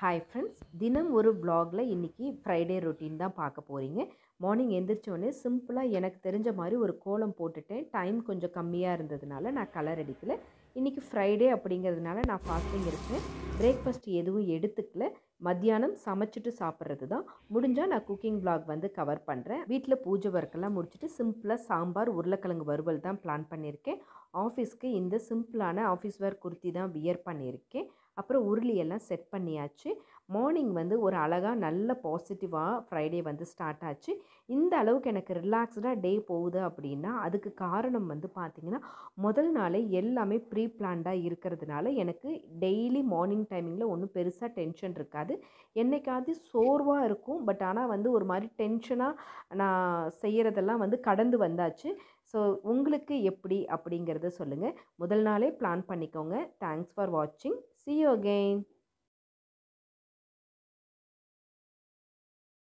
Hi friends தினம் ஒரு வ்ளாகில் இன்றைக்கி ஃப்ரைடே ரொட்டீன் தான் பார்க்க போகிறீங்க மார்னிங் எந்திரிச்சோடனே சிம்பிளாக எனக்கு தெரிஞ்ச மாதிரி ஒரு கோலம் போட்டுட்டேன். டைம் கொஞ்சம் கம்மியாக இருந்ததுனால நான் கலர் அடிக்கல. இன்றைக்கி ஃப்ரைடே அப்படிங்கிறதுனால நான் ஃபாஸ்டிங் இருக்கேன். பிரேக்ஃபாஸ்ட் எதுவும் எடுத்துக்கல. மத்தியானம் சமைச்சிட்டு சாப்பிட்றது தான் முடிஞ்சால் நான் குக்கிங் பிளாக் வந்து கவர் பண்ணுறேன் வீட்டில் பூஜை ஒர்க்கெல்லாம் முடிச்சுட்டு சிம்பிளாக சாம்பார் உருளைக்கிழங்கு வறுவல் தான் பிளான் பண்ணியிருக்கேன். ஆஃபீஸ்க்கு இந்த சிம்பிளான ஆஃபீஸ் வேர் குர்த்தி தான் வியர் பண்ணியிருக்கேன். அப்புறம் உருளியெல்லாம் செட் பண்ணியாச்சு. மார்னிங் வந்து ஒரு அழகாக நல்ல பாசிட்டிவாக ஃப்ரைடே வந்து ஸ்டார்ட் ஆச்சு. இந்த அளவுக்கு எனக்கு ரிலாக்ஸ்டாக டே போகுது அப்படின்னா அதுக்கு காரணம் வந்து பார்த்திங்கன்னா முதல் நாளே எல்லாமே ப்ரீ பிளான்டாக இருக்கிறதுனால எனக்கு டெய்லி மார்னிங் டைமிங்கில் ஒன்றும் பெருசாக டென்ஷன் இருக்காது. என்னைக்காவது சோர்வாக இருக்கும். பட் ஆனால் வந்து ஒரு மாதிரி டென்ஷனாக நான் செய்கிறதெல்லாம் வந்து கடந்து வந்தாச்சு. ஸோ உங்களுக்கு எப்படி அப்படிங்கிறத சொல்லுங்கள் முதல் நாளே பிளான் பண்ணிக்கோங்க. தேங்க்ஸ் ஃபார் வாட்சிங். See you again